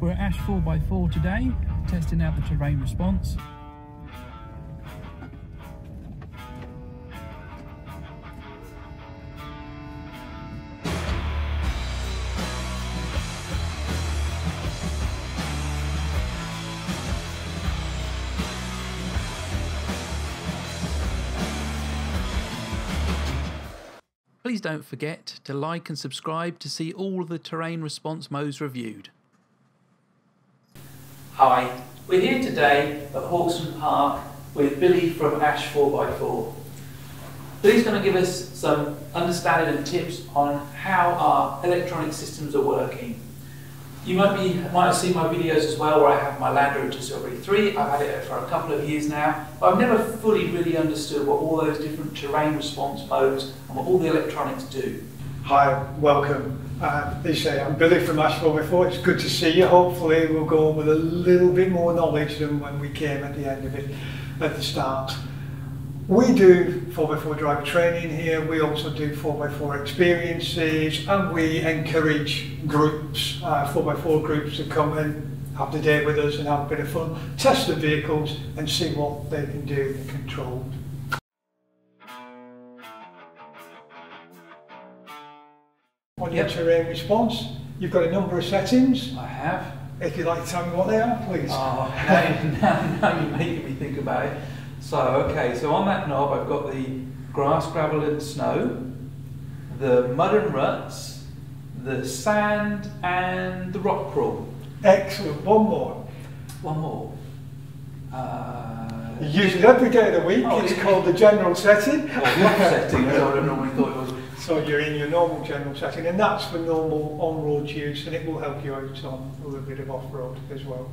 We're at Ash 4x4 today, testing out the terrain response. Please don't forget to like and subscribe to see all of the terrain response modes reviewed. Hi, we're here today at Hawkstone Park with Billy from Ash 4x4. Billy's going to give us some understanding and tips on how our electronic systems are working. You might be might have seen my videos as well where I have my Land Rover Discovery 3. I've had it for a couple of years now, but I've never fully really understood what all those different terrain response modes and what all the electronics do. Hi, welcome. As you say, I'm Billy from Ash 4x4. It's good to see you. Hopefully we'll go with a little bit more knowledge than when we came at the end of it at the start. We do 4x4 driver training here, we also do 4x4 experiences and we encourage groups, uh, 4x4 groups to come and have the day with us and have a bit of fun, test the vehicles and see what they can do in the controlled. On your Yep. terrain response, you've got a number of settings. I have. If you'd like to tell me what they are, please. Oh, now, now, now you're making me think about it. So, okay, so on that knob I've got the grass, gravel and snow, the mud and ruts, the sand and the rock crawl. Excellent. One more. One more. Uh, it every day of the week. Oh, it's yeah. called the general setting. setting, I normally thought it. So you're in your normal general setting, and that's for normal on-road use, and it will help you out on a little bit of off-road as well.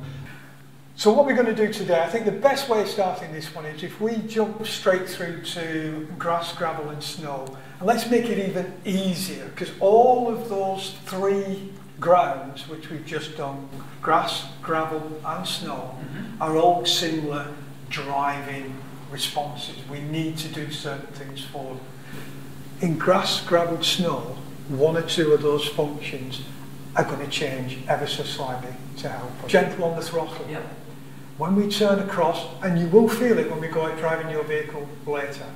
So what we're going to do today, I think the best way of starting this one is if we jump straight through to grass, gravel and snow, and let's make it even easier, because all of those three grounds which we've just done, grass, gravel and snow, mm-hmm. are all similar driving responses. We need to do certain things for them. in grass, gravel, snow, one or two of those functions are going to change ever so slightly to help us. Gentle on the throttle. Yeah. When we turn across, and you will feel it when we go out driving your vehicle later,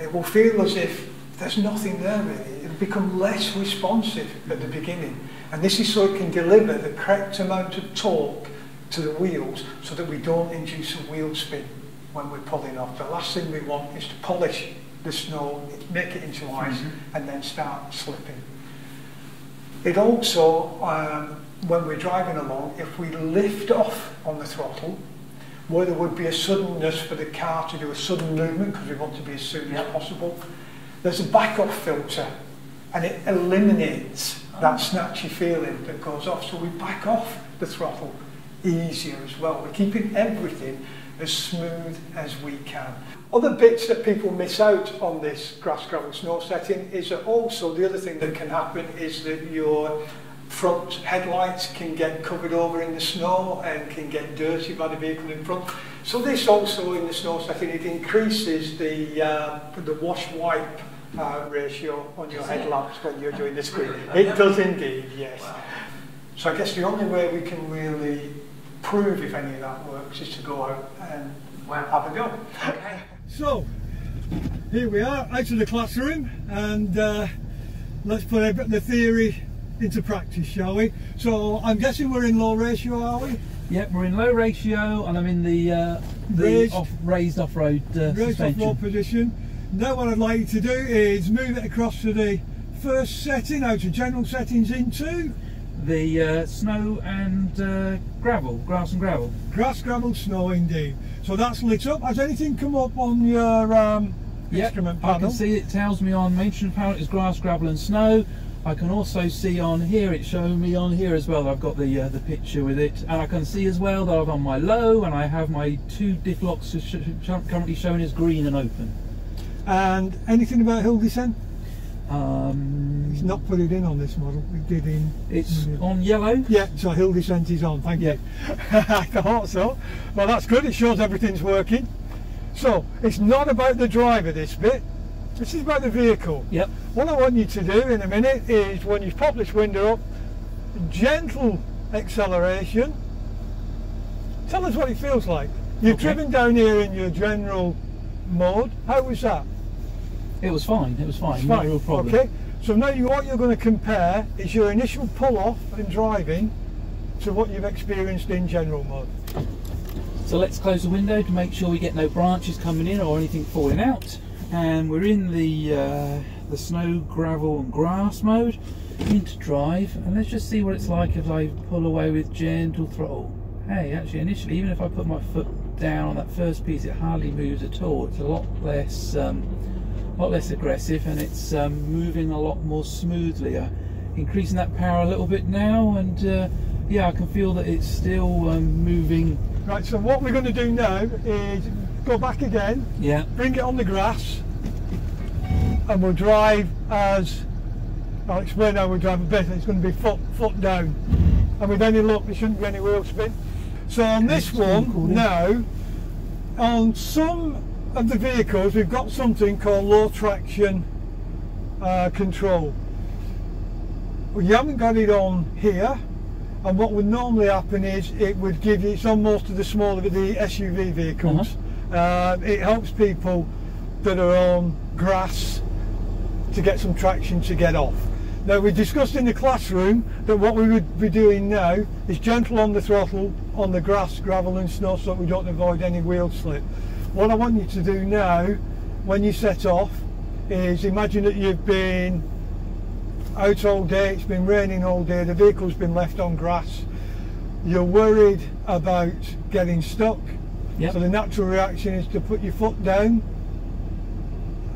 it will feel as if there's nothing there really. It'll become less responsive at the mm-hmm. beginning. And this is so it can deliver the correct amount of torque to the wheels so that we don't induce a wheel spin when we're pulling off. The last thing we want is to polish the snow, make it into ice, mm -hmm. and then start slipping. It also, um, when we're driving along, if we lift off on the throttle, where there would be a suddenness for the car to do a sudden movement, because we want to be as soon yep. as possible, there's a backup filter, and it eliminates oh. that snatchy feeling that goes off. So we back off the throttle easier as well. We're keeping everything as smooth as we can. Other bits that people miss out on this grass, gravel, snow setting is that also the other thing that can happen is that your front headlights can get covered over in the snow and can get dirty by the vehicle in front. So this also in the snow setting, it increases the, uh, the wash wipe uh, ratio on your headlamps when you're doing the screen. It does indeed, yes. Wow. So I guess the only way we can really prove if any of that works is to go out and Wow. have a go. Okay. So, here we are out of the classroom and uh, let's put a bit of the theory into practice, shall we? So, I'm guessing we're in low ratio, are we? Yep, we're in low ratio and I'm in the, uh, the Raised- off, raised off-road uh, Raised off-road position. Now what I'd like you to do is move it across to the first setting, out of general settings into The uh, snow and uh, gravel, grass and gravel. grass, gravel, snow indeed. So that's lit up. Has anything come up on your um, Yep, instrument I can see it tells me on my instrument panel it's grass, gravel and snow. I can also see on here, it's showing me on here as well, I've got the uh, the picture with it. And I can see as well that I'm on my low and I have my two diff locks sh- sh- currently shown as green and open. And anything about hill descent? Um, He's not put it in on this model. We did in. it's on yellow. Yeah, so hill descent is on. Thank Yeah. you. I thought so. Well, that's good. It shows everything's working. So it's not about the driver. This bit. This is about the vehicle. Yep. What I want you to do in a minute is when you pop this window up, gentle acceleration. Tell us what it feels like. You've Okay. driven down here in your general mode. How was that? It was fine. It was fine. Fine. real problem. Okay. So now you, what you're going to compare is your initial pull off and driving to what you've experienced in general mode. So let's close the window to make sure we get no branches coming in or anything falling out. And we're in the uh, the snow, gravel, and grass mode. Into drive, and let's just see what it's like if I pull away with gentle throttle. Hey, actually, initially, even if I put my foot down on that first piece, it hardly moves at all. It's a lot less, um, lot less aggressive, and it's um, moving a lot more smoothly. Uh, increasing that power a little bit now, and uh, yeah, I can feel that it's still um, moving. Right. So what we're going to do now is go back again, Yeah. bring it on the grass, and we'll drive as. I'll explain how we'll drive a bit. It's going to be foot foot down, and with any luck, there shouldn't be any wheel spin. So on this it's really cool, one now, on some of the vehicles, we've got something called low traction uh, control. We haven't got it on here, and what would normally happen is it would give you, it's on most of the smaller, of the SUV vehicles. Uh, it helps people that are on grass to get some traction to get off. Now we discussed in the classroom that what we would be doing now is gentle on the throttle on the grass, gravel and snow so that we don't avoid any wheel slip. What I want you to do now when you set off is imagine that you've been out all day, it's been raining all day, the vehicle's been left on grass, you're worried about getting stuck. Yep. So the natural reaction is to put your foot down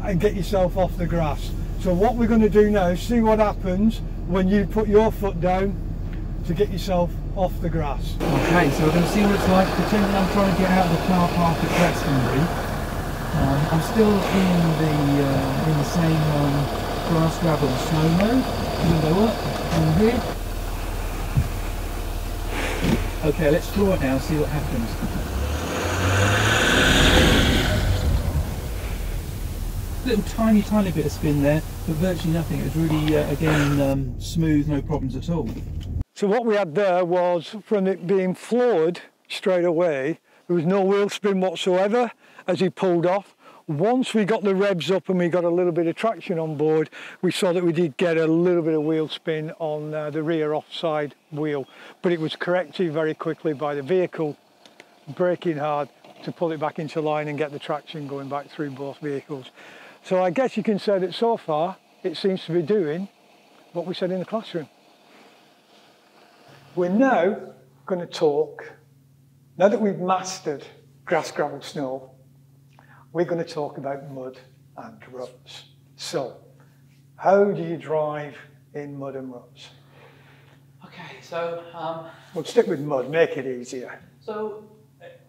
and get yourself off the grass. So what we're going to do now is see what happens when you put your foot down to get yourself off the grass. Okay, so we're going to see what it's like pretending I'm trying to get out of the car park at Glastonbury. Um, I'm still in the uh, in the same um, grass, gravel, snow mode. Window up, and here. Okay, let's draw it now. See what happens. Little tiny, tiny bit of spin there, but virtually nothing. It was really, uh, again, um, smooth, no problems at all. So what we had there was from it being floored straight away, there was no wheel spin whatsoever as he pulled off. Once we got the revs up and we got a little bit of traction on board, we saw that we did get a little bit of wheel spin on uh, the rear offside wheel, but it was corrected very quickly by the vehicle braking hard to pull it back into line and get the traction going back through both vehicles. So I guess you can say that so far it seems to be doing what we said in the classroom. We're now going to talk, now that we've mastered grass, gravel, snow, we're going to talk about mud and ruts. So, how do you drive in mud and ruts? Okay, so um, We'll stick with mud, make it easier. So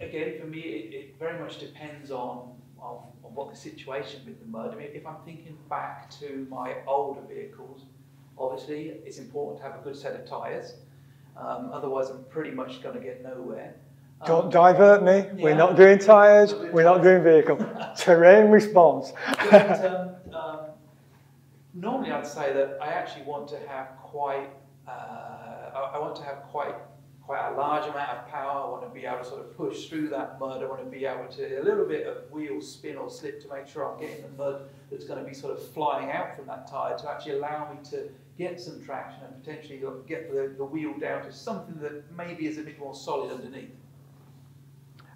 again, for me, it, it very much depends on, on on what the situation with the mud. I mean, if I'm thinking back to my older vehicles, obviously it's important to have a good set of tyres. Um, otherwise, I'm pretty much going to get nowhere. Um, Don't divert me. We're not doing tyres, we're not doing vehicle. Terrain response. but, um, um, normally, I'd say that I actually want to have quite. Uh, I want to have quite quite a large amount of power. I want to be able to sort of push through that mud. I want to be able to a little bit of wheel spin or slip to make sure I'm getting the mud that's going to be sort of flying out from that tyre to actually allow me to get some traction and potentially get the, the wheel down to something that maybe is a bit more solid underneath.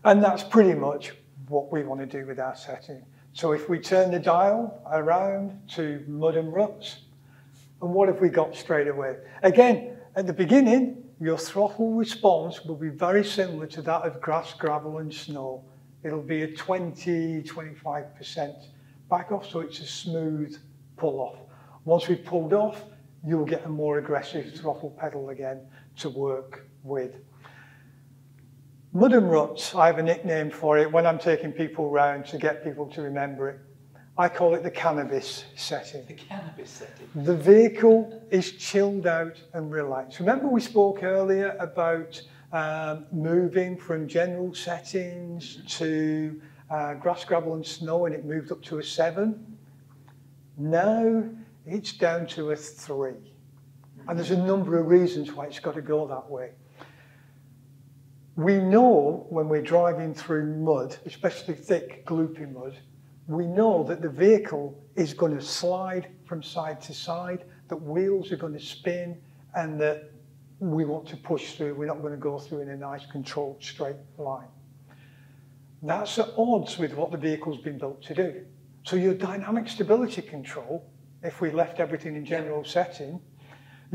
And that's pretty much what we want to do with our setting. So if we turn the dial around to mud and ruts, and what have we got straight away? Again, at the beginning, your throttle response will be very similar to that of grass, gravel and snow. It'll be a 20, 25% back off, so it's a smooth pull off. Once we've pulled off, you'll get a more aggressive throttle pedal again to work with. Mud and ruts, I have a nickname for it when I'm taking people round to get people to remember it. I call it the cannabis setting. The cannabis setting. The vehicle is chilled out and relaxed. Remember we spoke earlier about um, moving from general settings to uh, grass, gravel and snow and it moved up to a seven. Now it's down to a three. And there's a number of reasons why it's got to go that way. We know when we're driving through mud, especially thick, gloopy mud, we know that the vehicle is going to slide from side to side, that wheels are going to spin, and that we want to push through. We're not going to go through in a nice controlled straight line. That's at odds with what the vehicle's been built to do. So your dynamic stability control, if we left everything in general setting,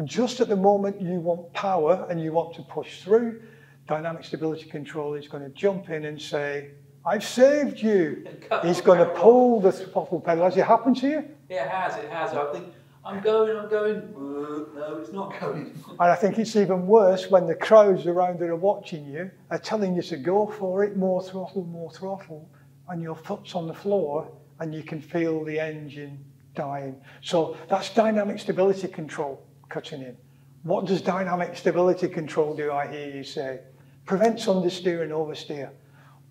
just at the moment you want power and you want to push through, dynamic stability control is going to jump in and say, I've saved you. He's going to pull the throttle pedal. Has it happened to you? Yeah, it has, it has. I think, I'm going, I'm going. No, it's not going. And I think it's even worse when the crowds around that are watching you are telling you to go for it, more throttle, more throttle, and your foot's on the floor and you can feel the engine dying. So that's dynamic stability control cutting in. What does dynamic stability control do, I hear you say? Prevents understeer and oversteer.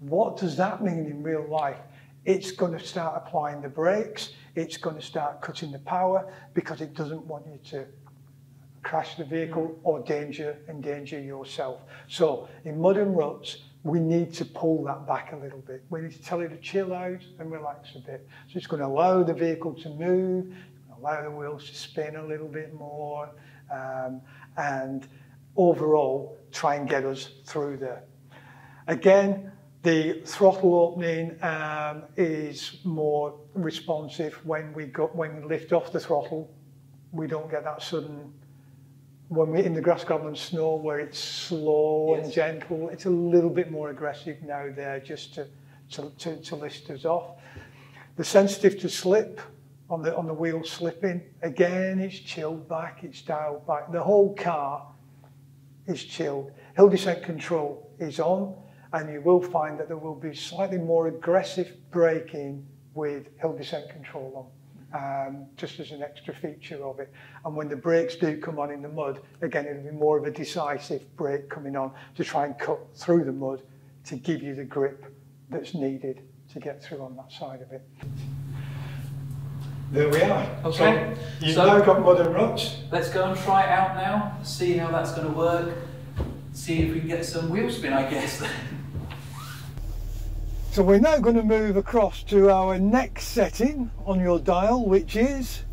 What does that mean in real life? It's going to start applying the brakes, it's going to start cutting the power because it doesn't want you to crash the vehicle or danger endanger yourself. So in mud and ruts, we need to pull that back a little bit. We need to tell it to chill out and relax a bit. So it's going to allow the vehicle to move, allow the wheels to spin a little bit more, um, and overall try and get us through there. Again, the throttle opening um, is more responsive when we got when we lift off the throttle. We don't get that sudden when we're in the grass gravel snow where it's slow yes. and gentle. It's a little bit more aggressive now there just to, to, to, to lift us off. The sensitive to slip on the on the wheel slipping again it's chilled back it's dialed back the whole car is chilled hill descent control is on and you will find that there will be slightly more aggressive braking with hill descent control on, um, just as an extra feature of it. And when the brakes do come on in the mud, again, it'll be more of a decisive brake coming on to try and cut through the mud to give you the grip that's needed to get through on that side of it. There we are. Okay. So you've so, now got mud and ruts. Let's go and try it out now, see how that's going to work, see if we can get some wheel spin, I guess. So we're now going to move across to our next setting on your dial, which is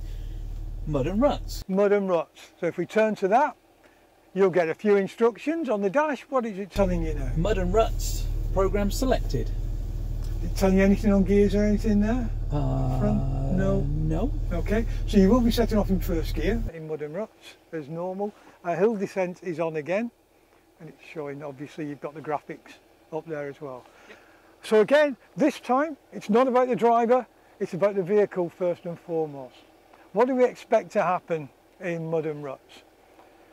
mud and ruts. Mud and ruts. So if we turn to that, you'll get a few instructions on the dash. What is it telling you now? Mud and ruts, program selected. Did it tell you anything on gears or anything there? Uh, no. No. Okay, so you will be setting off in first gear in mud and ruts as normal. Our hill descent is on again, and it's showing obviously you've got the graphics up there as well. So again, this time, it's not about the driver, it's about the vehicle first and foremost. What do we expect to happen in mud and ruts?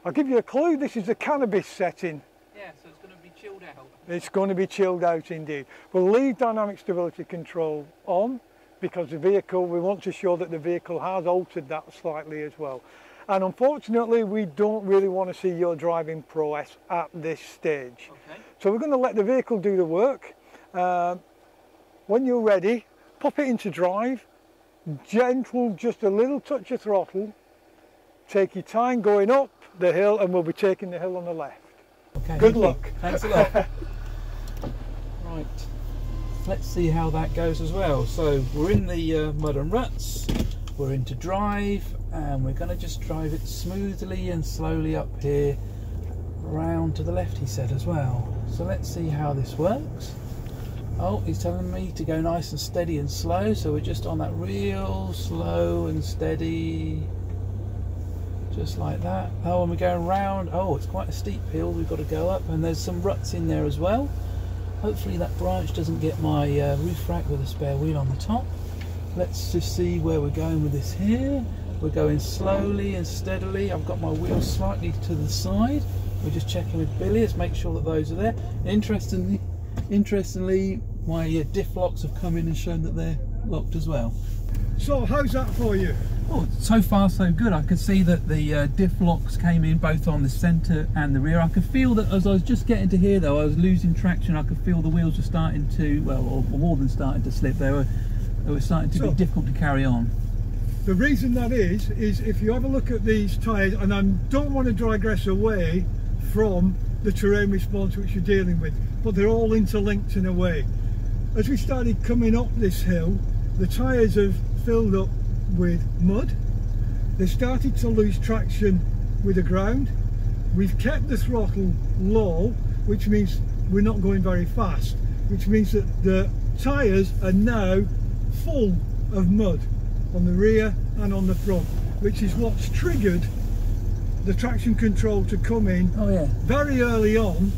I'll give you a clue, this is the cannabis setting. Yeah, so it's going to be chilled out. It's going to be chilled out indeed. We'll leave dynamic stability control on because the vehicle, we want to show that the vehicle has altered that slightly as well. And unfortunately, we don't really want to see your driving prowess at this stage. Okay. So we're going to let the vehicle do the work um, when you're ready, pop it into drive, gentle, just a little touch of throttle, take your time going up the hill and we'll be taking the hill on the left. Okay, Good luck. Thanks a lot. right, let's see how that goes as well. So we're in the uh, mud and ruts, we're into drive and we're going to just drive it smoothly and slowly up here round to the left he said as well. So let's see how this works. Oh, he's telling me to go nice and steady and slow, so we're just on that real slow and steady, just like that. Oh, and we're going round. Oh, it's quite a steep hill we've got to go up, and there's some ruts in there as well. Hopefully that branch doesn't get my uh, roof rack with a spare wheel on the top. Let's just see where we're going with this here. We're going slowly and steadily. I've got my wheel slightly to the side. We're just checking with Billy. Let's make sure that those are there. Interestingly, Interestingly, my uh, diff locks have come in and shown that they're locked as well. So how's that for you? Oh, so far so good. I could see that the uh, diff locks came in both on the centre and the rear. I could feel that as I was just getting to here though, I was losing traction. I could feel the wheels were starting to, well, or more than starting to slip. They were, they were starting to so, be difficult to carry on. The reason that is, is if you have a look at these tyres, and I don't want to digress away from the terrain response which you're dealing with, but they're all interlinked in a way. As we started coming up this hill, the tyres have filled up with mud. They started to lose traction with the ground. We've kept the throttle low, which means we're not going very fast, which means that the tyres are now full of mud on the rear and on the front, which is what's triggered the traction control to come in oh, yeah. very early on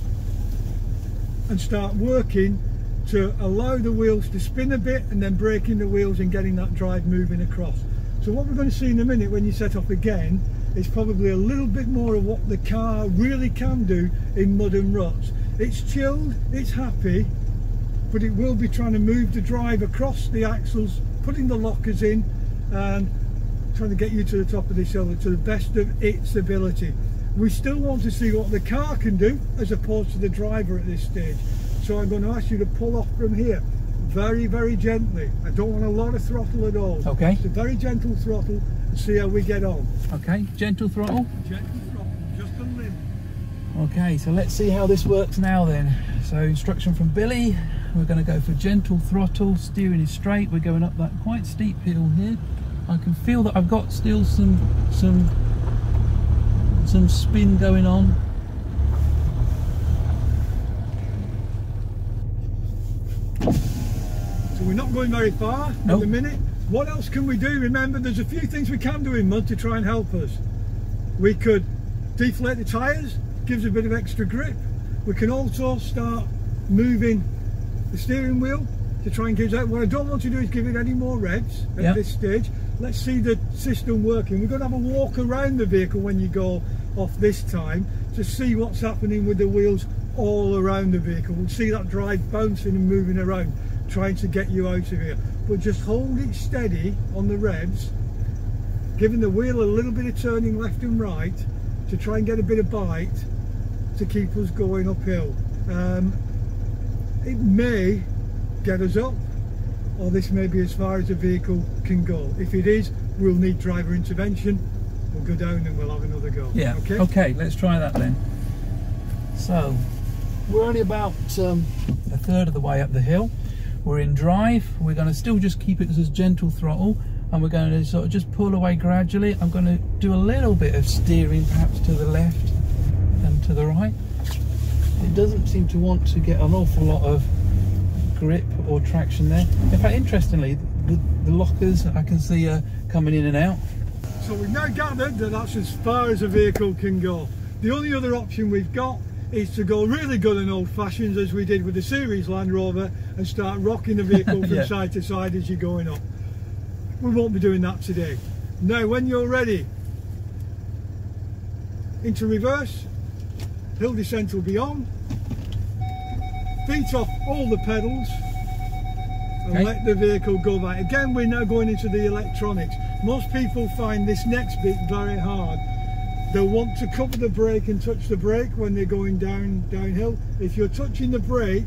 and start working to allow the wheels to spin a bit and then braking the wheels and getting that drive moving across. So what we're going to see in a minute when you set off again is probably a little bit more of what the car really can do in mud and ruts. It's chilled, it's happy, but it will be trying to move the drive across the axles, putting the lockers in and trying to get you to the top of this hill to the best of its ability. We still want to see what the car can do as opposed to the driver at this stage. So I'm going to ask you to pull off from here very, very gently. I don't want a lot of throttle at all. Okay. It's a very gentle throttle and see how we get on. Okay, gentle throttle. Gentle throttle, just a little. Okay, so let's see how this works now then. So instruction from Billy, we're going to go for gentle throttle, steering is straight, we're going up that quite steep hill here. I can feel that I've got still some some some spin going on. So we're not going very far Nope. at the minute. What else can we do? Remember, there's a few things we can do in mud to try and help us. We could deflate the tyres, gives a bit of extra grip. We can also start moving the steering wheel to try and give that. What I don't want to do is give it any more revs at Yep. this stage. Let's see the system working. We're going to have a walk around the vehicle when you go off this time to see what's happening with the wheels all around the vehicle. We'll see that drive bouncing and moving around, trying to get you out of here. But just hold it steady on the revs, giving the wheel a little bit of turning left and right to try and get a bit of bite to keep us going uphill. Um, it may get us up or this may be as far as the vehicle can go. If it is, we'll need driver intervention. We'll go down and we'll have another go. Yeah. Okay. Okay, let's try that then. So, we're only about um, a third of the way up the hill. We're in drive. We're going to still just keep it as gentle throttle and we're going to sort of just pull away gradually. I'm going to do a little bit of steering perhaps to the left and to the right. It doesn't seem to want to get an awful lot of grip or traction there. In fact, interestingly, the, the lockers I can see are coming in and out. So we've now gathered that that's as far as a vehicle can go. The only other option we've got is to go really good and old fashions as we did with the series Land Rover and start rocking the vehicle from Yeah. side to side as you're going up. We won't be doing that today. Now when you're ready, into reverse, hill descent will be on, feet off all the pedals and Okay. let the vehicle go back. Again, we're now going into the electronics. Most people find this next bit very hard. They'll want to cover the brake and touch the brake when they're going down downhill. If you're touching the brake,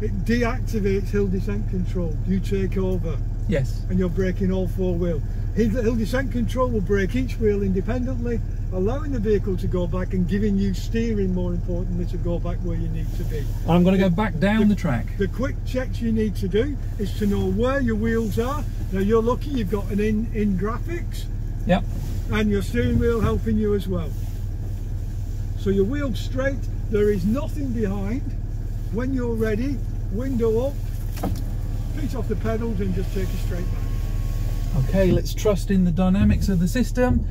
it deactivates hill descent control. You take over Yes. and you're braking all four wheels. Hill hill descent control will brake each wheel independently, allowing the vehicle to go back and giving you steering more importantly to go back where you need to be. I'm going to go back down the track. The quick checks you need to do is to know where your wheels are. Now you're lucky you've got an in, in graphics Yep. and your steering wheel helping you as well. So your wheels straight, there is nothing behind. When you're ready, window up, feet off the pedals and just take it straight back. Okay, let's trust in the dynamics of the system.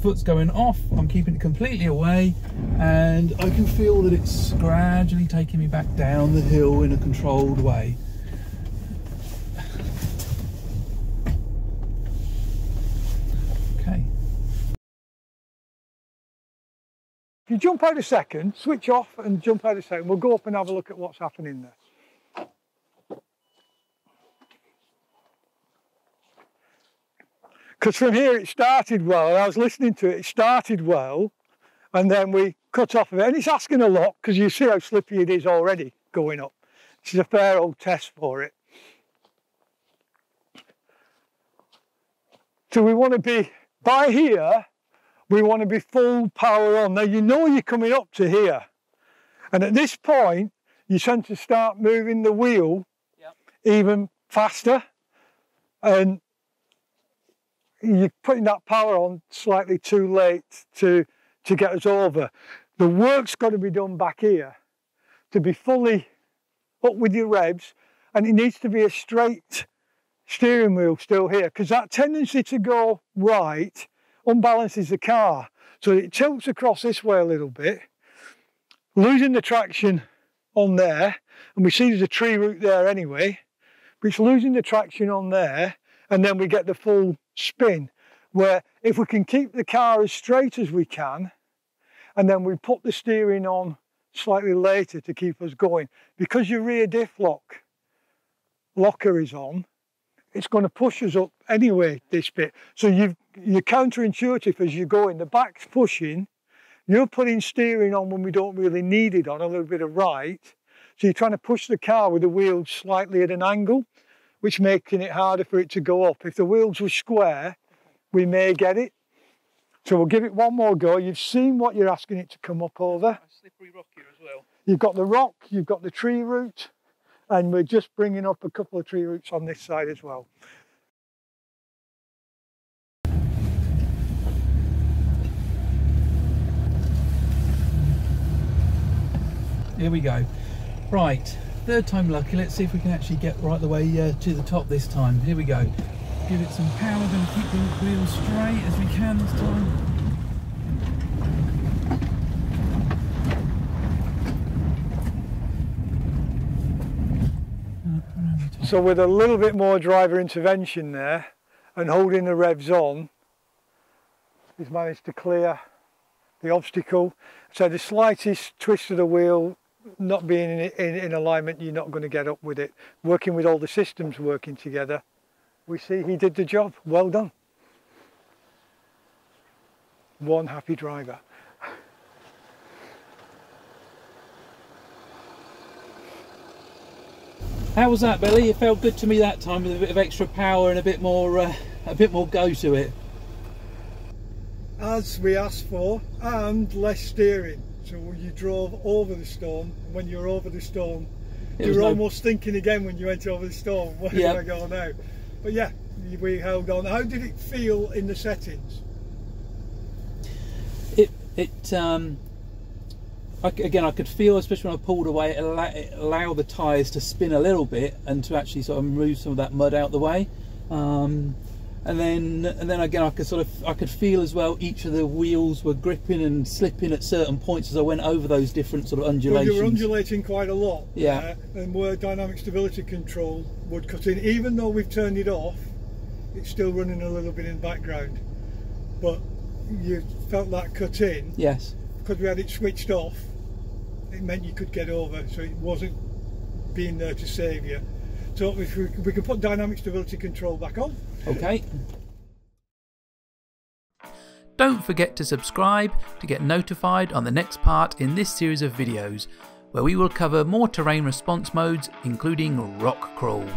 Foot's going off, I'm keeping it completely away, and I can feel that it's gradually taking me back down the hill in a controlled way. Okay, If you jump out a second, switch off and jump out a second, we'll go up and have a look at what's happening there. Because from here it started well, and I was listening to it, it started well, and then we cut off of it. And it's asking a lot because you see how slippy it is already going up. This is a fair old test for it. So we want to be, by here, we want to be full power on. Now you know you're coming up to here. And at this point, you tend to start moving the wheel Yep. even faster. And you're putting that power on slightly too late to, to get us over. The work's got to be done back here to be fully up with your revs and it needs to be a straight steering wheel still here because that tendency to go right unbalances the car. So it tilts across this way a little bit losing the traction on there and we see there's a tree root there anyway but it's losing the traction on there and then we get the full spin where if we can keep the car as straight as we can and then we put the steering on slightly later to keep us going. Because your rear diff lock locker is on it's going to push us up anyway this bit. So you've you're counterintuitive as you go in. The back's pushing. You're putting steering on when we don't really need it on a little bit of right. So you're trying to push the car with the wheels slightly at an angle which making it harder for it to go up. If the wheels were square we may get it. So we'll give it one more go. You've seen what you're asking it to come up over. A slippery rock here as well. You've got the rock, you've got the tree root, and we're just bringing up a couple of tree roots on this side as well. Here we go. Right, third time lucky. Let's see if we can actually get right the way uh, to the top this time. Here we go. Give it some power. Going to keep the wheels straight as we can this time. So with a little bit more driver intervention there and holding the revs on, he's managed to clear the obstacle. So the slightest twist of the wheel not being in, in, in alignment, you're not going to get up with it. Working with all the systems working together, we see he did the job. Well done. One happy driver. How was that, Billy? It felt good to me that time with a bit of extra power and a bit more, uh, a bit more go to it. as we asked for and less steering so you drove over the storm and when you're over the storm It you were no- almost thinking again when you went over the storm where Yeah. do I go now but yeah we held on how did it feel in the settings It, it, um, I again, I could feel, especially when I pulled away, it, allow, it allowed the tyres to spin a little bit and to actually sort of move some of that mud out the way. Um, and then, and then again, I could sort of, I could feel as well. Each of the wheels were gripping and slipping at certain points as I went over those different sort of well, undulations. you were undulating quite a lot Yeah. and where dynamic stability control would cut in even though we've turned it off it's still running a little bit in the background but you felt that cut in yes. because we had it switched off, it meant you could get over, so it wasn't being there to save you. So if we, we can put dynamic stability control back on, Okay. Don't forget to subscribe to get notified on the next part in this series of videos, where we will cover more terrain response modes, including rock crawl.